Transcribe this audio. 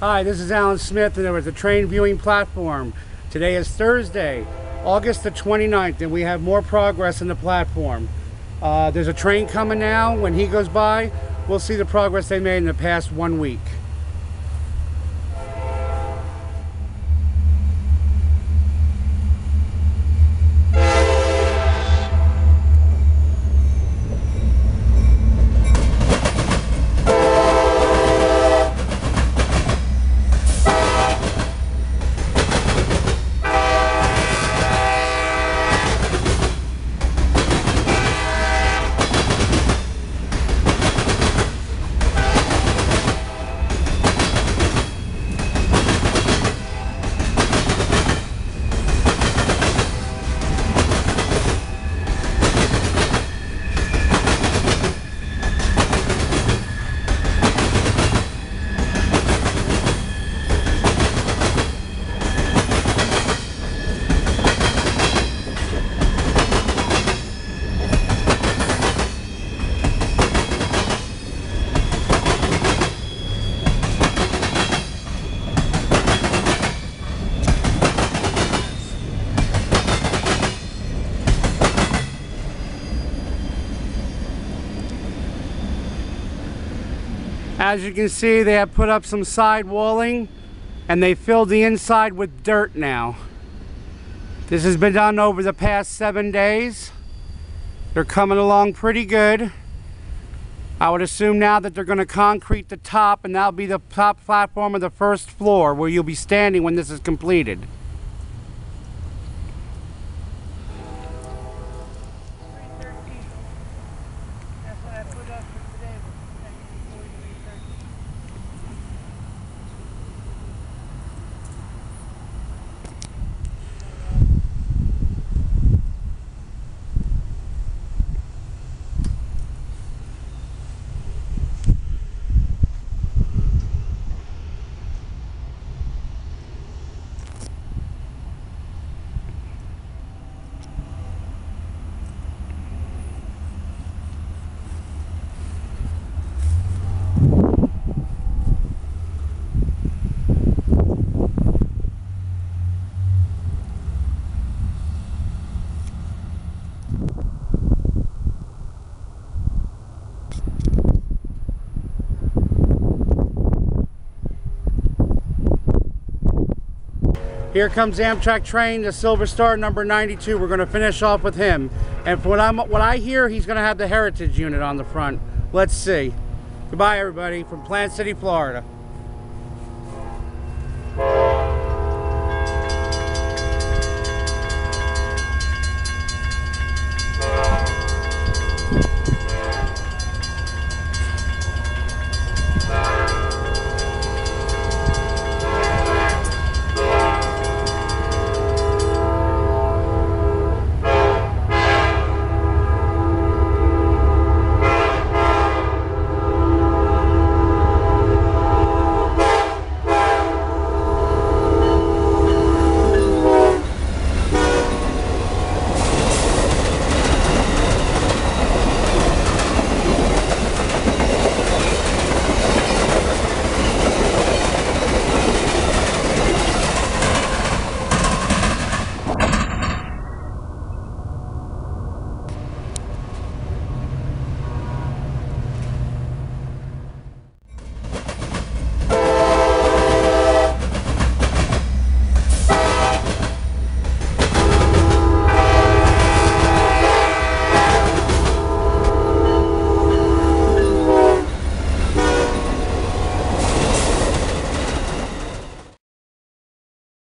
Hi, this is Alan Smith and we're at the train viewing platform. Today is Thursday, August the 29th, and we have more progress in the platform. Uh, there's a train coming now. When he goes by, we'll see the progress they made in the past one week. As you can see, they have put up some side walling and they filled the inside with dirt now. This has been done over the past seven days. They're coming along pretty good. I would assume now that they're going to concrete the top and that'll be the top platform of the first floor where you'll be standing when this is completed. Here comes Amtrak train, the Silver Star number 92. We're going to finish off with him. And for what, I'm, what I hear, he's going to have the Heritage unit on the front. Let's see. Goodbye, everybody, from Plant City, Florida.